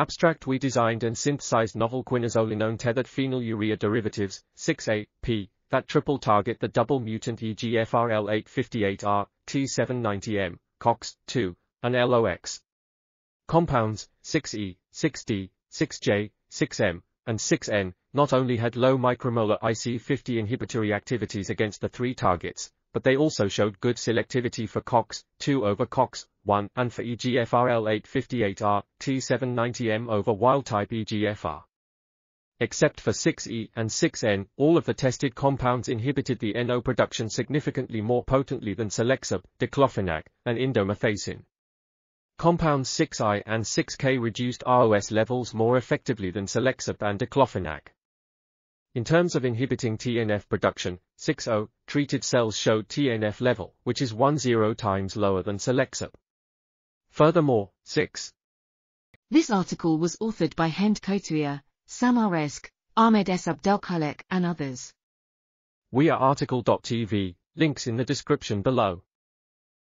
Abstract We designed and synthesized novel quinazolinone tethered phenylurea derivatives, 6A, P, that triple target the double mutant EGFR L858R, T790M, COX2, and LOX. Compounds, 6E, 6D, 6J, 6M, and 6N, not only had low micromolar IC50 inhibitory activities against the three targets, but they also showed good selectivity for COX-2 over COX-1 and for EGFR L858R, T790M over wild-type EGFR. Except for 6E and 6N, all of the tested compounds inhibited the NO production significantly more potently than Selexib, diclofenac, and indomethacin. Compounds 6I and 6K reduced ROS levels more effectively than Selexib and diclofenac. In terms of inhibiting TNF production, 6O treated cells showed TNF level, which is 10 times lower than Selexib. Furthermore, 6. This article was authored by Hend Kotuia, Samaresk, Ahmed S. Abdelkalek and others. We are RTCL.TV, links in the description below.